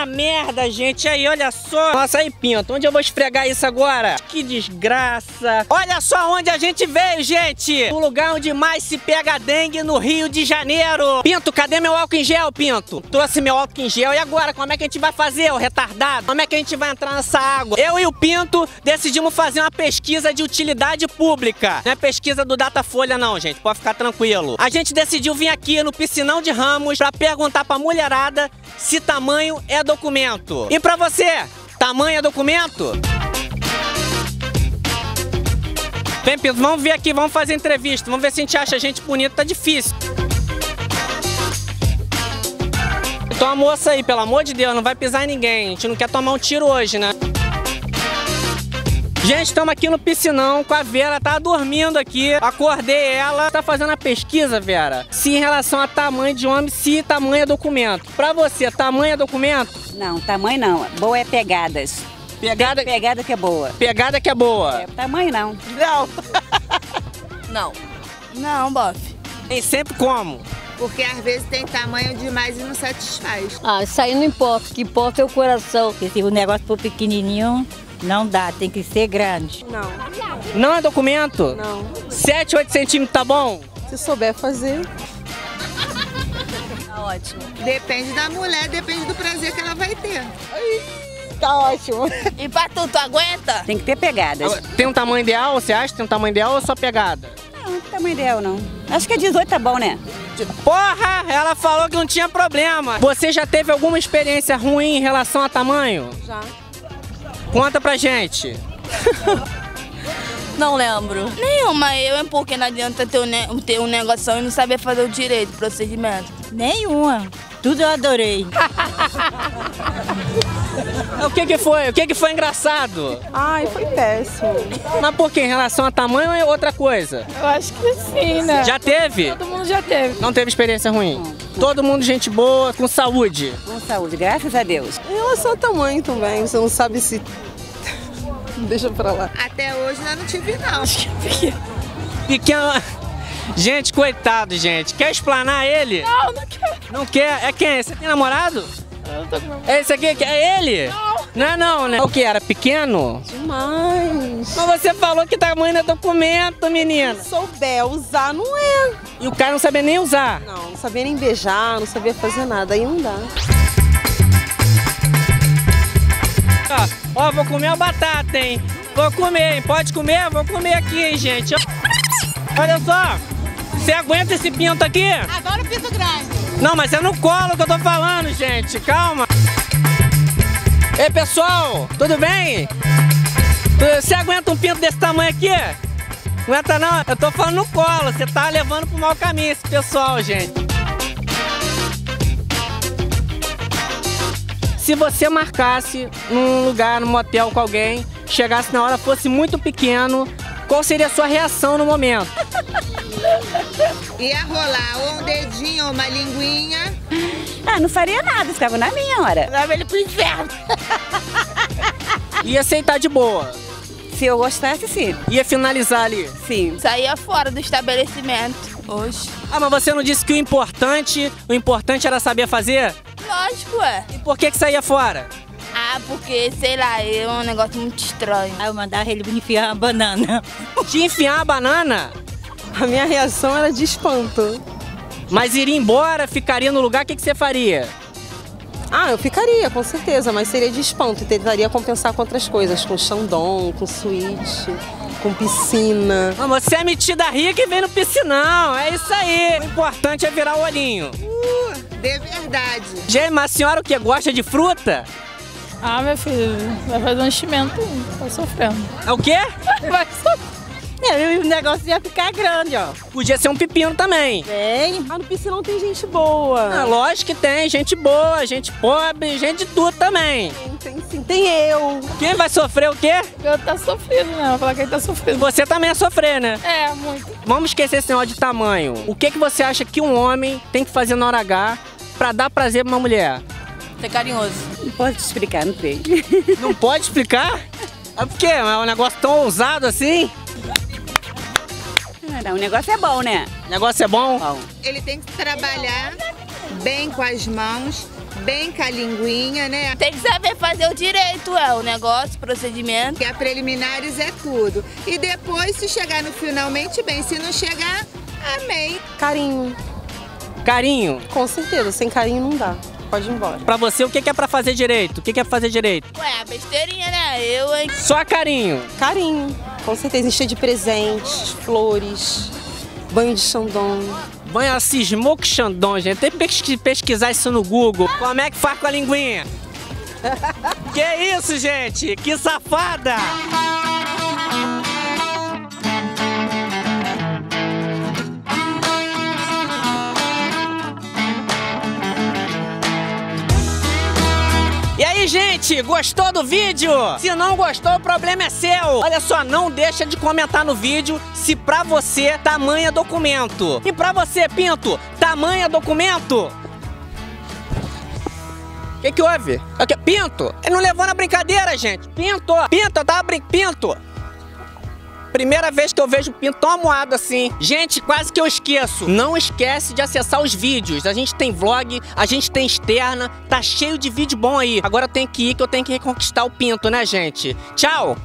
na merda, gente. Aí, olha só. Nossa, aí, Pinto. Onde eu vou esfregar isso agora? Que desgraça. Olha só onde a gente veio, gente. O lugar onde mais se pega dengue no Rio de Janeiro. Pinto, cadê meu álcool em gel, Pinto? Trouxe meu álcool em gel. E agora, como é que a gente vai fazer, o retardado? Como é que a gente vai entrar nessa água? Eu e o Pinto decidimos fazer uma pesquisa de utilidade pública. Não é pesquisa do Datafolha, não, gente. Pode ficar tranquilo. A gente decidiu vir aqui no Piscinão de Ramos pra perguntar pra mulherada se tamanho é documento. E pra você, tamanho é documento? Vem, Pinto, vamos ver aqui, vamos fazer entrevista. Vamos ver se a gente acha a gente bonita. Tá difícil. Então a moça aí, pelo amor de Deus, não vai pisar em ninguém. A gente não quer tomar um tiro hoje, né? Gente, estamos aqui no piscinão com a Vera, tá dormindo aqui. Acordei ela. Tá fazendo a pesquisa, Vera, se em relação a tamanho de homem, se tamanho é documento. Pra você, tamanho é documento? Não, tamanho não. Boa é pegadas. Pegada, Pegada que é boa. pegada que é boa. É, tamanho não. Não. Não. Não, bofe. Tem sempre como. Porque às vezes tem tamanho demais e não satisfaz. Ah, isso aí não importa, o que importa é o coração. Porque se o negócio for pequenininho, não dá, tem que ser grande. Não, Não é documento? não. 7, 8 centímetros tá bom? Se souber fazer. Ótimo. Depende da mulher, depende do prazer que ela vai ter. Tá ótimo. E pra tu, tu aguenta? Tem que ter pegadas. Tem um tamanho ideal, você acha que tem um tamanho ideal ou só pegada? Não, tamanho ideal não. Acho que é 18 tá bom, né? Porra, ela falou que não tinha problema. Você já teve alguma experiência ruim em relação a tamanho? Já. Conta pra gente. Não lembro. Nenhuma, eu é porque não adianta ter um, ne- ter um negócio e não saber fazer o direito, o procedimento. Nenhuma. Tudo eu adorei. O que que foi? O que que foi engraçado? Ai, foi péssimo. Mas por quê? Em relação a tamanho ou é outra coisa? Eu acho que sim, né? Já teve? Todo mundo já teve. Não teve experiência ruim? Todo mundo gente boa, com saúde. Com saúde, graças a Deus. Em relação ao tamanho também, você não sabe se. Deixa pra lá. Até hoje eu não tive, não. Pequeno... Gente, coitado, gente. Quer explanar ele? Não, não quero. Não quer? É quem? Você tem namorado? Eu tô com... É esse aqui? É ele? Não. Não é não, né? O que? Era pequeno? Demais. Mas você falou que tamanho não é documento, menina. Se souber usar, não é. E o cara não sabia nem usar. Não, não sabia nem beijar, não sabia fazer nada. Aí não dá. Ó, ó, vou comer uma batata, hein? Vou comer, hein? Pode comer? Vou comer aqui, hein, gente. Olha só. Você aguenta esse pinto aqui? Agora o pinto grande. Não, mas é no colo que eu tô falando, gente. Calma. Ei, pessoal, tudo bem? Você aguenta um pinto desse tamanho aqui? Aguenta não? Eu tô falando no colo. Você tá levando pro mau caminho esse pessoal, gente. Se você marcasse num lugar, num motel com alguém, chegasse na hora, fosse muito pequeno, qual seria a sua reação no momento? Ia rolar ou um dedinho ou uma linguinha. Ah, não faria nada, ficava na minha hora. Leva ele pro inferno. Ia aceitar de boa. Se eu gostasse, sim. Ia finalizar ali. Sim. Saía fora do estabelecimento. Hoje. Ah, mas você não disse que o importante, o importante era saber fazer? Lógico, é. E por que que saía fora? Ah, porque, sei lá, é um negócio muito estranho. Aí eu mandava ele me enfiar uma banana. Te enfiar a banana, A minha reação era de espanto. mas iria embora, ficaria no lugar, o que que você faria? Ah, eu ficaria, com certeza, mas seria de espanto. E tentaria compensar com outras coisas, com chandon, com suíte, com piscina. Ah, você é metida rica e vem no piscinão, é isso aí. O importante é virar o olhinho. Uh, de verdade. Gente, mas a senhora o que? Gosta de fruta? Ah, meu filho, vai fazer um enchimento, tá sofrendo. É o quê? Vai sofrer. É, o negócio ia ficar grande, ó. Podia ser um pepino também. Bem, Ah, no piscinão tem gente boa. Ah, lógico que tem, gente boa, gente pobre, gente de tudo também. Tem, tem. Tem eu. Quem vai sofrer o quê? Eu tá sofrido, né? Vou falar que ele tá sofrido. Você também ia sofrer, né? É, muito. Vamos esquecer esse negócio de tamanho. O que, que você acha que um homem tem que fazer na hora H pra dar prazer pra uma mulher? Ser carinhoso. Não pode te explicar, não sei. Não pode explicar? É por quê? É um negócio tão ousado assim? Não, o negócio é bom, né? O negócio é bom? Bom. Ele tem que trabalhar bem com as mãos, bem com a linguinha, né? Tem que saber fazer o direito, é, o negócio, o procedimento. Que a preliminares é tudo. E depois, se chegar no finalmente bem, se não chegar, amém. Carinho, Carinho. com certeza. Sem carinho não dá. Pode ir embora. Pra você, o que é pra fazer direito? O que que é pra fazer direito? Ué, besteirinha, né? Eu, hein? Só carinho. Carinho, com certeza. Encher de presentes, flores, banho de Xandão. Banha Smoke Xandon, gente. Tem que pesquisar isso no Google. Como é que faz com a linguinha? que isso, gente? Que safada! Gente, gostou do vídeo? Se não gostou, o problema é seu. Olha só, não deixa de comentar no vídeo se pra você tamanho é documento. E pra você, Pinto, tamanho é documento? O que que houve? Pinto? Ele não levou na brincadeira, gente. Pinto, Pinto, eu tava brincando. Pinto. Primeira vez que eu vejo Pinto amuado assim. Gente, quase que eu esqueço. Não esquece de acessar os vídeos. A gente tem vlog, a gente tem externa. Tá cheio de vídeo bom aí. Agora tenho que ir que eu tenho que reconquistar o Pinto, né, gente? Tchau!